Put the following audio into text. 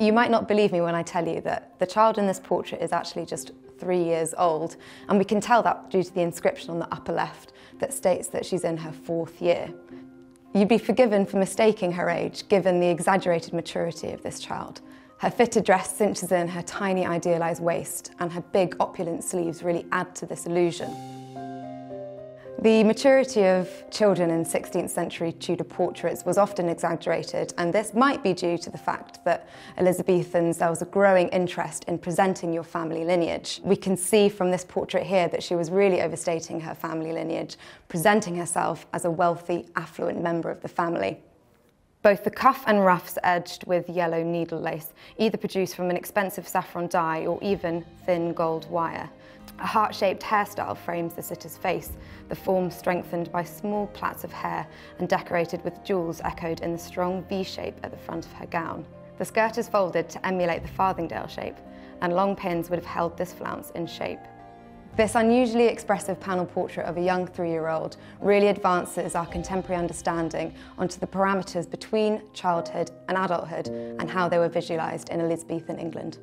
You might not believe me when I tell you that the child in this portrait is actually just three years old, and we can tell that due to the inscription on the upper left that states that she's in her fourth year. You'd be forgiven for mistaking her age, given the exaggerated maturity of this child. Her fitted dress cinches in her tiny idealised waist, and her big opulent sleeves really add to this illusion. The maturity of children in 16th century Tudor portraits was often exaggerated, and this might be due to the fact that Elizabethans, there was a growing interest in presenting your family lineage. We can see from this portrait here that she was really overstating her family lineage, presenting herself as a wealthy, affluent member of the family. Both the cuff and ruffs edged with yellow needle lace, either produced from an expensive saffron dye or even thin gold wire. A heart-shaped hairstyle frames the sitter's face, the form strengthened by small plaits of hair and decorated with jewels echoed in the strong V shape at the front of her gown. The skirt is folded to emulate the farthingale shape, and long pins would have held this flounce in shape. This unusually expressive panel portrait of a young three-year-old really advances our contemporary understanding onto the parameters between childhood and adulthood and how they were visualised in Elizabethan England.